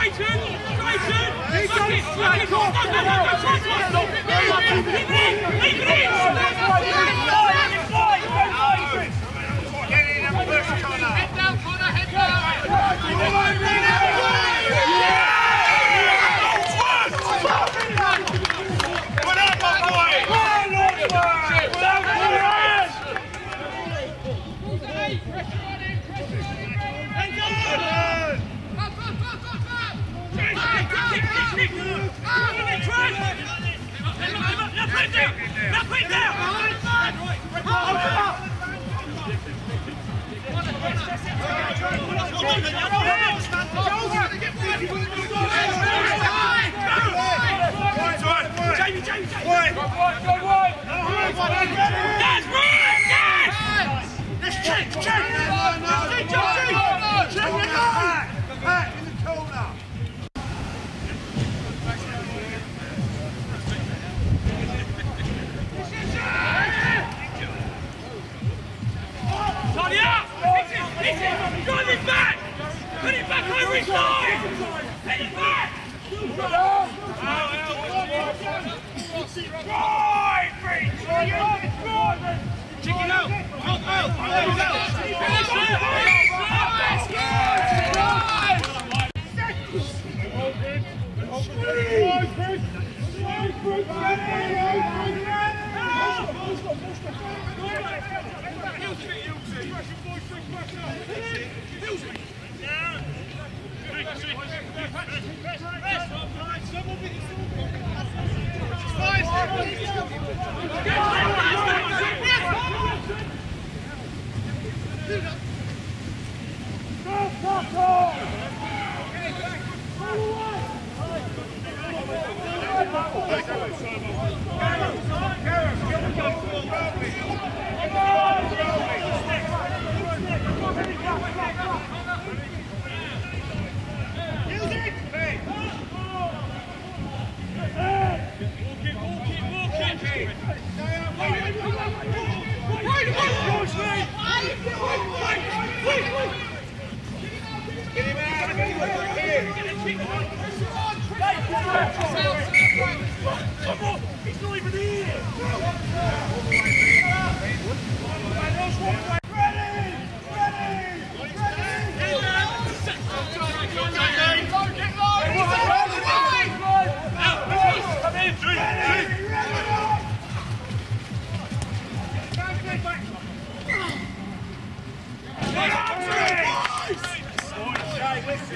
Crichton! Crichton! Look it! Look it! Look! Check, check! Press! Press!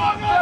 Fuck!